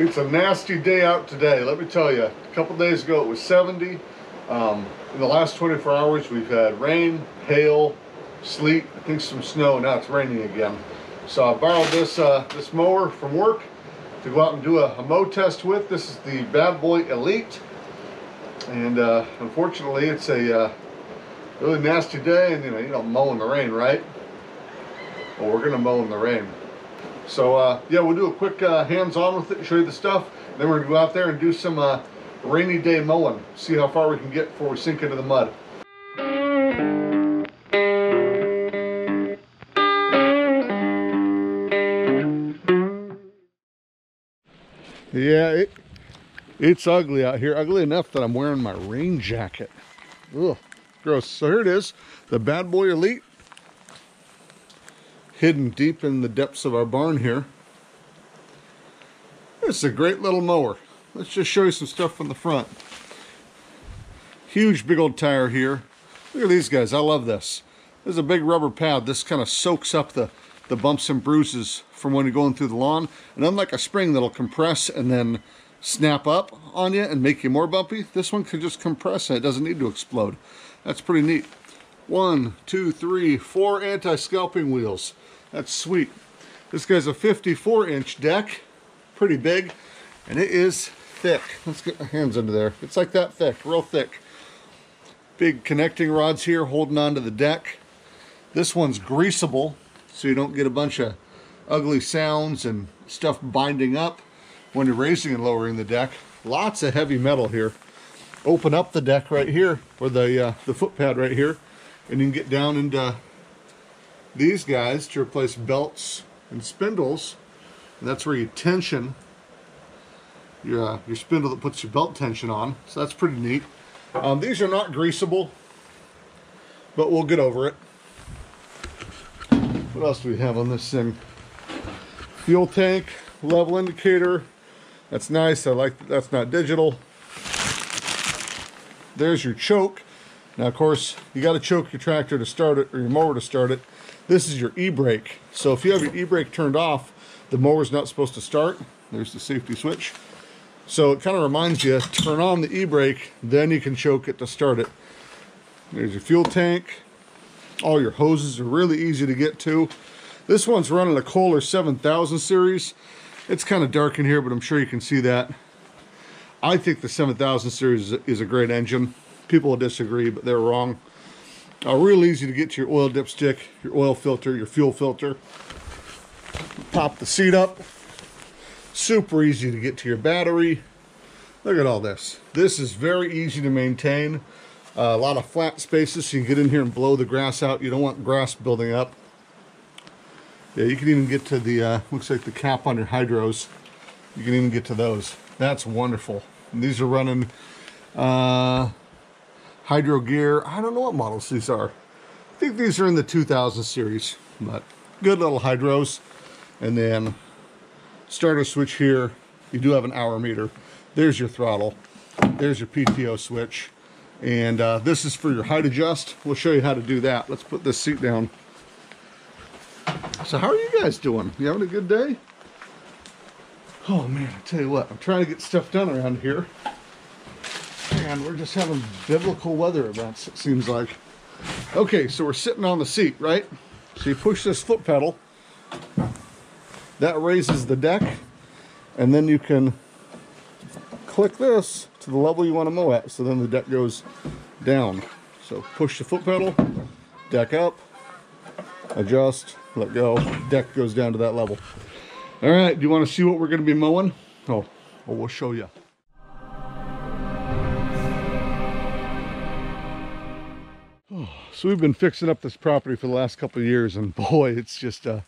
It's a nasty day out today, let me tell you. A couple days ago it was 70. Um, in the last 24 hours we've had rain, hail, sleet, I think some snow, now it's raining again. So I borrowed this, uh, this mower from work to go out and do a, a mow test with. This is the Bad Boy Elite. And uh, unfortunately it's a uh, really nasty day and you know, you don't mow in the rain, right? Well, we're gonna mow in the rain. So uh, yeah, we'll do a quick uh, hands-on with it, show you the stuff. Then we're gonna go out there and do some uh, rainy day mowing. See how far we can get before we sink into the mud. Yeah, it, it's ugly out here. Ugly enough that I'm wearing my rain jacket. Ugh, gross. So here it is, the Bad Boy Elite. Hidden deep in the depths of our barn here. It's a great little mower. Let's just show you some stuff from the front. Huge big old tire here. Look at these guys, I love this. There's a big rubber pad. This kind of soaks up the, the bumps and bruises from when you're going through the lawn. And unlike a spring that'll compress and then snap up on you and make you more bumpy, this one can just compress and it doesn't need to explode. That's pretty neat. One, two, three, four anti-scalping wheels. That's sweet. This guy's a 54 inch deck, pretty big, and it is thick. Let's get my hands under there. It's like that thick, real thick. Big connecting rods here holding onto the deck. This one's greasable, so you don't get a bunch of ugly sounds and stuff binding up when you're raising and lowering the deck. Lots of heavy metal here. Open up the deck right here, or the, uh, the foot pad right here, and you can get down into these guys to replace belts and spindles. And that's where you tension your, uh, your spindle that puts your belt tension on. So that's pretty neat. Um, these are not greasable, but we'll get over it. What else do we have on this thing? Fuel tank, level indicator. That's nice. I like that that's not digital. There's your choke. Now, of course, you got to choke your tractor to start it or your mower to start it. This is your e-brake. So if you have your e-brake turned off, the mower's not supposed to start. There's the safety switch. So it kind of reminds you, turn on the e-brake, then you can choke it to start it. There's your fuel tank. All your hoses are really easy to get to. This one's running a Kohler 7000 series. It's kind of dark in here, but I'm sure you can see that. I think the 7000 series is a great engine. People will disagree, but they're wrong. Uh, real easy to get to your oil dipstick, your oil filter, your fuel filter. Pop the seat up. Super easy to get to your battery. Look at all this. This is very easy to maintain. Uh, a lot of flat spaces so you can get in here and blow the grass out. You don't want grass building up. Yeah, you can even get to the, uh, looks like the cap on your hydros. You can even get to those. That's wonderful. And these are running uh, Hydro Gear. I don't know what models these are. I think these are in the 2000 series, but good little hydros. And then starter switch here. You do have an hour meter. There's your throttle. There's your PTO switch. And uh, this is for your height adjust. We'll show you how to do that. Let's put this seat down. So how are you guys doing? You having a good day? Oh man, I tell you what, I'm trying to get stuff done around here. And we're just having biblical weather events, it seems like. Okay, so we're sitting on the seat, right? So you push this foot pedal. That raises the deck. And then you can click this to the level you want to mow at. So then the deck goes down. So push the foot pedal, deck up, adjust, let go, deck goes down to that level. All right, do you want to see what we're going to be mowing? Oh, well, we'll show you. So we've been fixing up this property for the last couple of years, and boy, it's just, uh,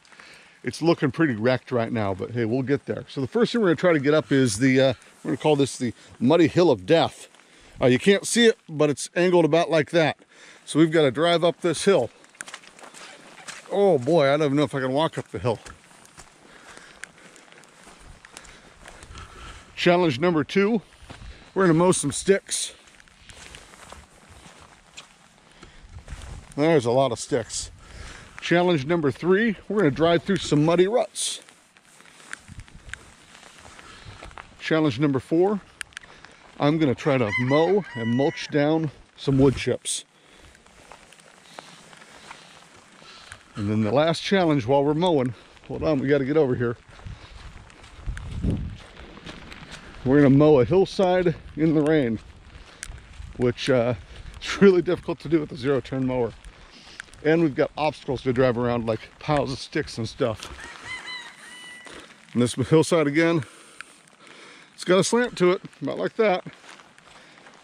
it's looking pretty wrecked right now, but hey, we'll get there. So the first thing we're going to try to get up is the, uh, we're going to call this the Muddy Hill of Death. Uh, you can't see it, but it's angled about like that. So we've got to drive up this hill. Oh boy, I don't even know if I can walk up the hill. Challenge number two, we're gonna mow some sticks. There's a lot of sticks. Challenge number three, we're gonna drive through some muddy ruts. challenge number four. I'm gonna try to mow and mulch down some wood chips. And then the last challenge while we're mowing, hold on, we gotta get over here. We're gonna mow a hillside in the rain, which uh, it's really difficult to do with a zero turn mower. And we've got obstacles to drive around like piles of sticks and stuff. And this hillside again, it's got a slant to it, about like that.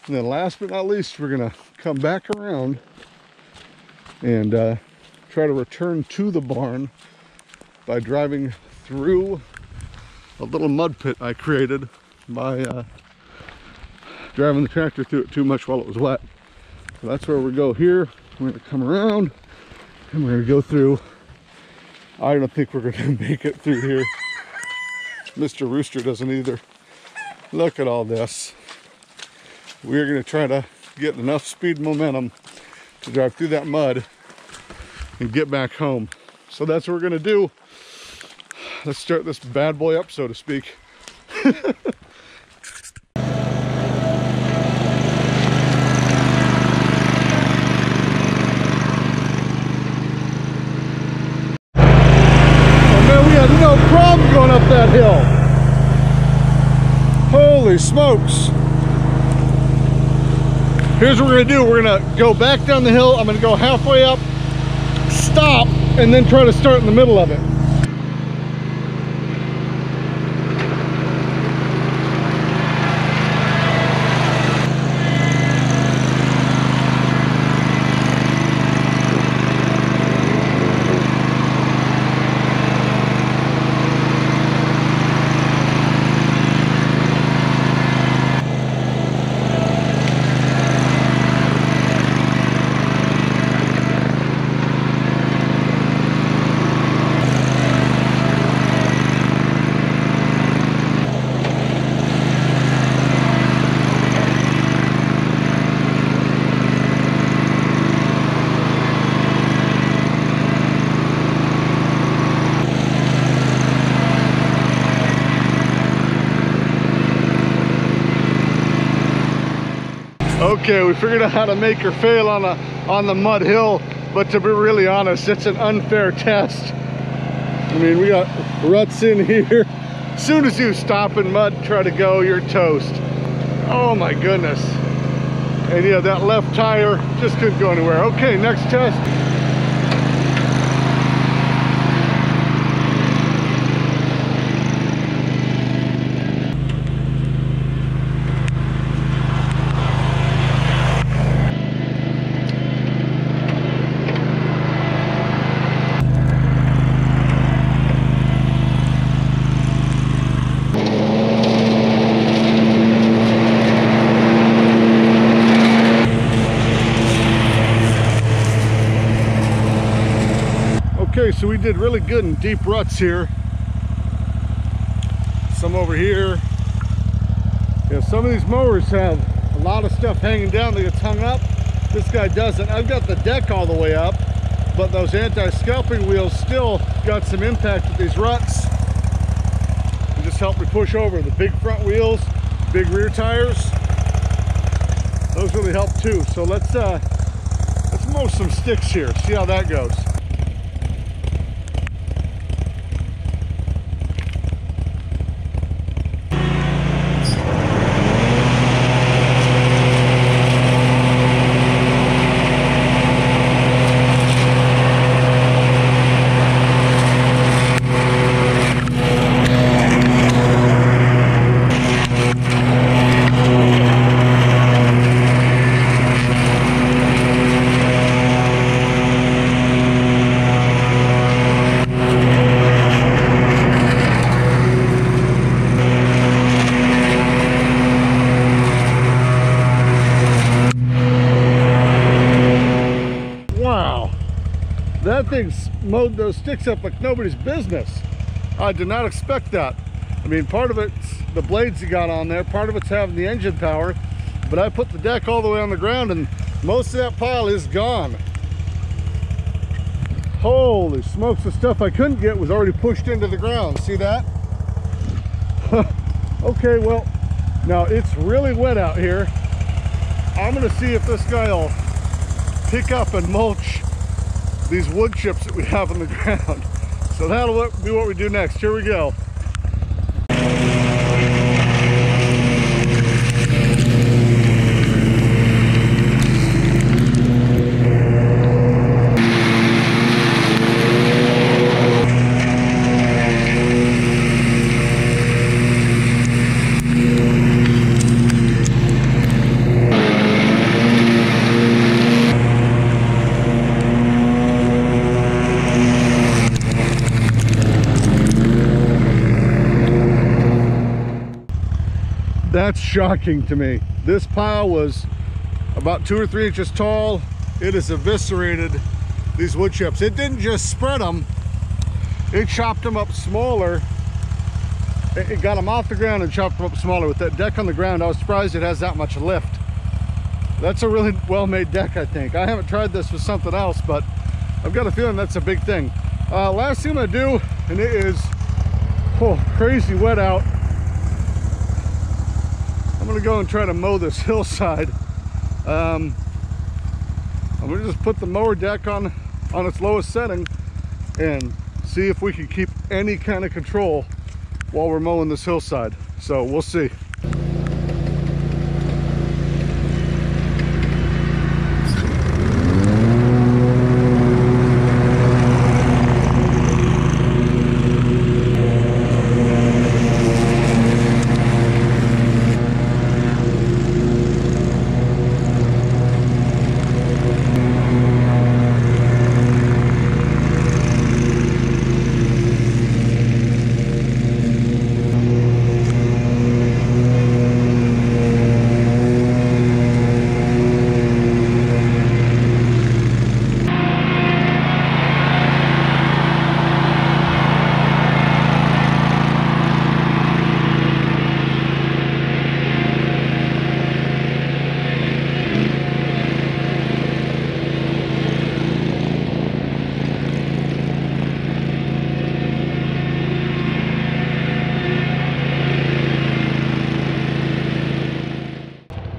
And then last but not least, we're gonna come back around and uh, try to return to the barn by driving through a little mud pit I created by uh, driving the tractor through it too much while it was wet. So that's where we go here. We're gonna come around and we're gonna go through. I don't think we're gonna make it through here. Mr. Rooster doesn't either. Look at all this. We're gonna try to get enough speed momentum to drive through that mud and get back home. So that's what we're gonna do. Let's start this bad boy up, so to speak. Oh man, we had no problem going up that hill. Smokes. Here's what we're gonna do. We're gonna go back down the hill. I'm gonna go halfway up, stop, and then try to start in the middle of it. Okay, we figured out how to make her fail on a on the mud hill, but to be really honest, it's an unfair test. I mean, we got ruts in here. As soon as you stop in mud, try to go, you're toast. Oh my goodness. And yeah, that left tire just couldn't go anywhere. Okay, next test. Okay, so we did really good in deep ruts here. Some over here. Yeah, some of these mowers have a lot of stuff hanging down that gets hung up. This guy doesn't. I've got the deck all the way up, but those anti-scalping wheels still got some impact with these ruts. They just help me push over the big front wheels, big rear tires. Those really help too. So let's uh, let's mow some sticks here. See how that goes. Wow, that thing's mowed those sticks up like nobody's business. I did not expect that. I mean, part of it's the blades you got on there, part of it's having the engine power, but I put the deck all the way on the ground and most of that pile is gone. Holy smokes, the stuff I couldn't get was already pushed into the ground. See that? Okay, well, now it's really wet out here. I'm gonna see if this guy will pick up and mulch these wood chips that we have on the ground. So that'll be what we do next. Here we go. That's shocking to me. This pile was about two or three inches tall. It has eviscerated these wood chips. It didn't just spread them, it chopped them up smaller. It got them off the ground and chopped them up smaller. With that deck on the ground, I was surprised it has that much lift. That's a really well-made deck, I think. I haven't tried this with something else, but I've got a feeling that's a big thing. Uh, last thing I'm gonna do, and it is oh, crazy wet out. Gonna go and try to mow this hillside. Um, I'm gonna just put the mower deck on, on its lowest setting and see if we can keep any kind of control while we're mowing this hillside. So we'll see.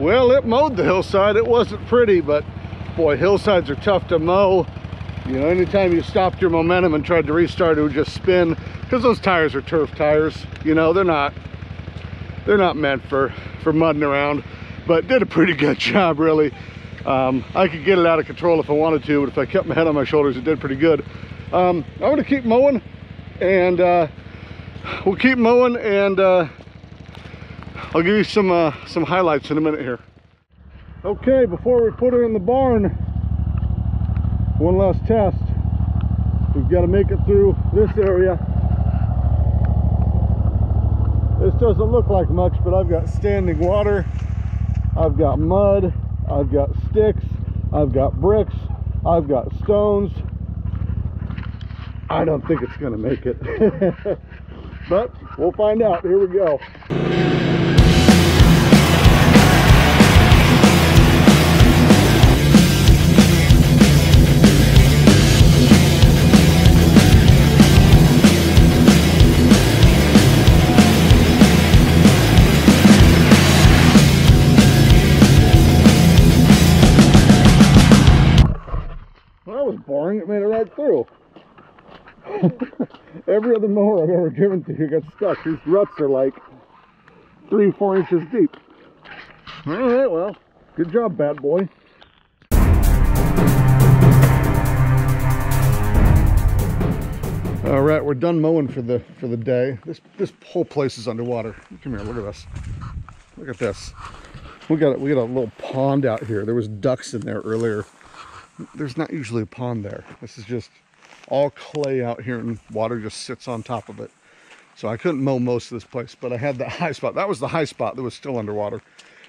Well, it mowed the hillside. It wasn't pretty, but boy, hillsides are tough to mow. You know, anytime you stopped your momentum and tried to restart, it would just spin because those tires are turf tires. You know, they're not, they're not meant for, for mudding around, but did a pretty good job, really. Um, I could get it out of control if I wanted to, but if I kept my head on my shoulders, it did pretty good. Um, I'm gonna keep mowing and uh, we'll keep mowing and uh, I'll give you some uh, some highlights in a minute here. Okay, before we put her in the barn, one last test. We've got to make it through this area. This doesn't look like much, but I've got standing water, I've got mud, I've got sticks, I've got bricks, I've got stones. I don't think it's gonna make it. but we'll find out. Here we go. Every other mower I've ever driven through got stuck. These ruts are like three, four inches deep. All right, well, good job, bad boy. All right, we're done mowing for the for the day. This this whole place is underwater. Come here, look at this. Look at this. We got we got a little pond out here. There was ducks in there earlier there's not usually a pond there. This is just all clay out here and water just sits on top of it. So I couldn't mow most of this place, but I had that high spot. That was the high spot that was still underwater.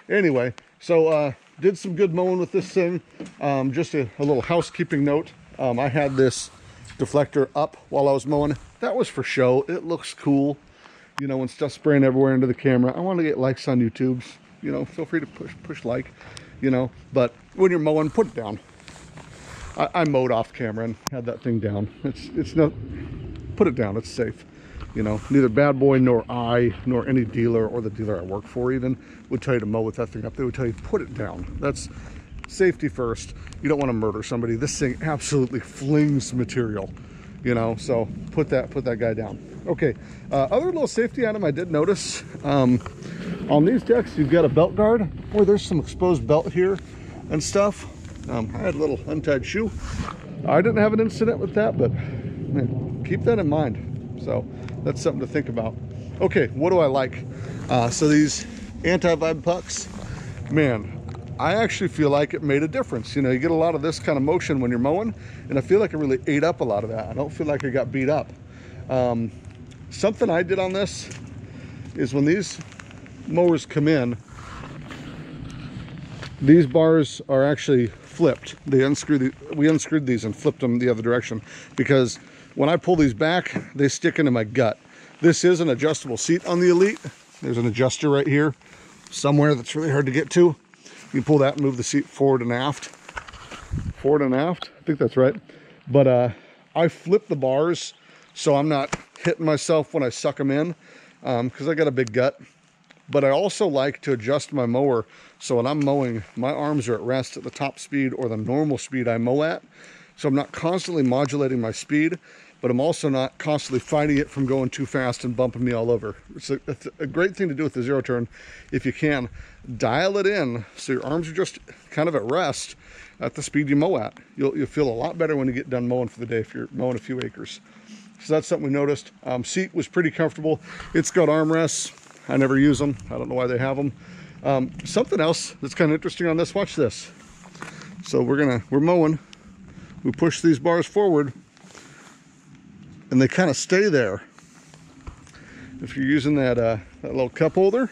Anyway, so uh, did some good mowing with this thing. Um, just a, a, little housekeeping note. Um, I had this deflector up while I was mowing. That was for show. It looks cool. You know, when stuff spraying everywhere into the camera. I want to get likes on YouTube's. You know, feel free to push push like, you know. But when you're mowing, put it down. I, I, mowed off camera and had that thing down. It's it's not put it down. It's safe. You know, neither Bad Boy nor I, nor any dealer or the dealer I work for even, would tell you to mow with that thing up. They would tell you put it down. That's safety first. You don't want to murder somebody. This thing absolutely flings material, you know, so put that, put that guy down. Okay, uh, other little safety item I did notice, um, on these decks, you've got a belt guard where there's some exposed belt here and stuff. Um, I had a little untied shoe. I didn't have an incident with that, but man, keep that in mind. So that's something to think about. Okay, what do I like? Uh, so these anti-vibe pucks, man, I actually feel like it made a difference. You know, you get a lot of this kind of motion when you're mowing, and I feel like it really ate up a lot of that. I don't feel like I got beat up. Um, something I did on this is when these mowers come in, these bars are actually flipped. They unscrew the, we unscrewed these and flipped them the other direction because when I pull these back, they stick into my gut. This is an adjustable seat on the Elite. There's an adjuster right here somewhere that's really hard to get to. You pull that and move the seat forward and aft. Forward and aft, I think that's right. But uh, I flip the bars so I'm not hitting myself when I suck them in because um, I got a big gut. But I also like to adjust my mower so when I'm mowing, my arms are at rest at the top speed or the normal speed I mow at. So I'm not constantly modulating my speed, but I'm also not constantly fighting it from going too fast and bumping me all over. It's a, it's a great thing to do with the zero turn if you can. Dial it in so your arms are just kind of at rest at the speed you mow at. You'll, you'll feel a lot better when you get done mowing for the day if you're mowing a few acres. So that's something we noticed. Um, seat was pretty comfortable. It's got armrests. I never use them. I don't know why they have them. Um, something else that's kind of interesting on this, watch this. So we're gonna, we're mowing. We push these bars forward and they kind of stay there. If you're using that, uh, that little cup holder,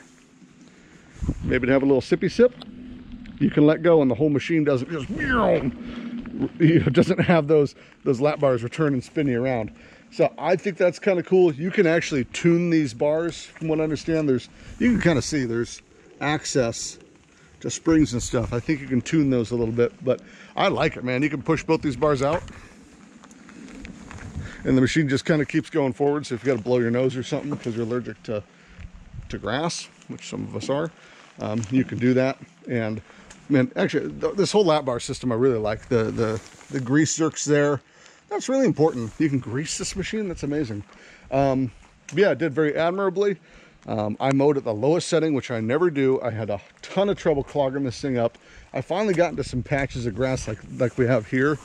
maybe to have a little sippy sip, you can let go and the whole machine doesn't just, it doesn't have those, those lap bars return and you around. So I think that's kind of cool. You can actually tune these bars from what I understand. There's, you can kind of see there's access to springs and stuff. I think you can tune those a little bit, but I like it, man. You can push both these bars out and the machine just kind of keeps going forward. So if you got to blow your nose or something because you're allergic to, to grass, which some of us are, um, you can do that. And man, actually th this whole lap bar system, I really like the, the, the grease zerks there. That's really important. You can grease this machine. That's amazing. Um, yeah, it did very admirably. Um, I mowed at the lowest setting, which I never do. I had a ton of trouble clogging this thing up. I finally got into some patches of grass like, like we have here,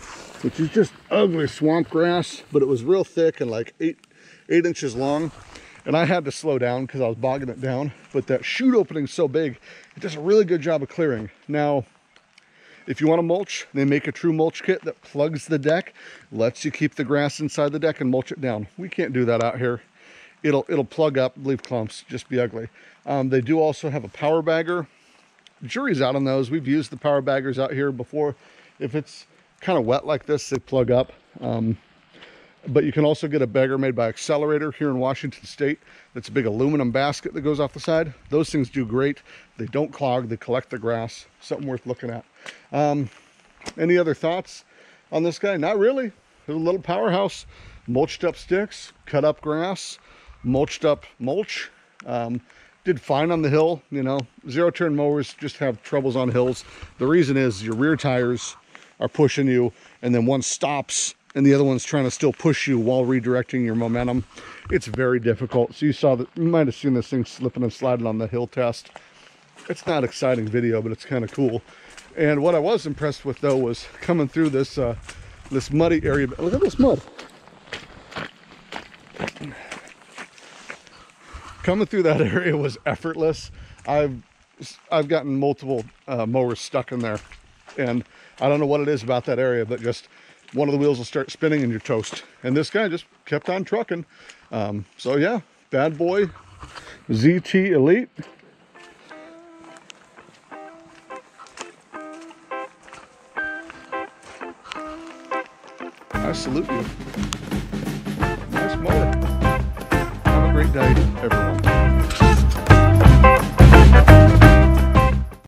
which is just ugly swamp grass, but it was real thick and like eight, eight inches long. And I had to slow down because I was bogging it down. But that chute opening is so big, it does a really good job of clearing. Now, if you want to mulch, they make a true mulch kit that plugs the deck, lets you keep the grass inside the deck and mulch it down. We can't do that out here. It'll, it'll plug up, leave clumps, just be ugly. Um, they do also have a power bagger. Jury's out on those. We've used the power baggers out here before. If it's kind of wet like this, they plug up. Um, but you can also get a bagger made by Accelerator here in Washington State. That's a big aluminum basket that goes off the side. Those things do great. They don't clog, they collect the grass. Something worth looking at. Um, any other thoughts on this guy? Not really. It's a little powerhouse. Mulched up sticks, cut up grass, mulched up mulch. Um, did fine on the hill, you know. Zero turn mowers just have troubles on hills. The reason is your rear tires are pushing you and then one stops and the other one's trying to still push you while redirecting your momentum. It's very difficult. So you saw that, you might have seen this thing slipping and sliding on the hill test. It's not exciting video, but it's kind of cool. And what I was impressed with though was coming through this uh, this muddy area. Look at this mud. Coming through that area was effortless. I've I've gotten multiple uh, mowers stuck in there, and I don't know what it is about that area, but just one of the wheels will start spinning and you're toast. And this guy just kept on trucking. Um, so yeah, bad boy ZT Elite. I salute you. Nice mower. Have a great day, everyone.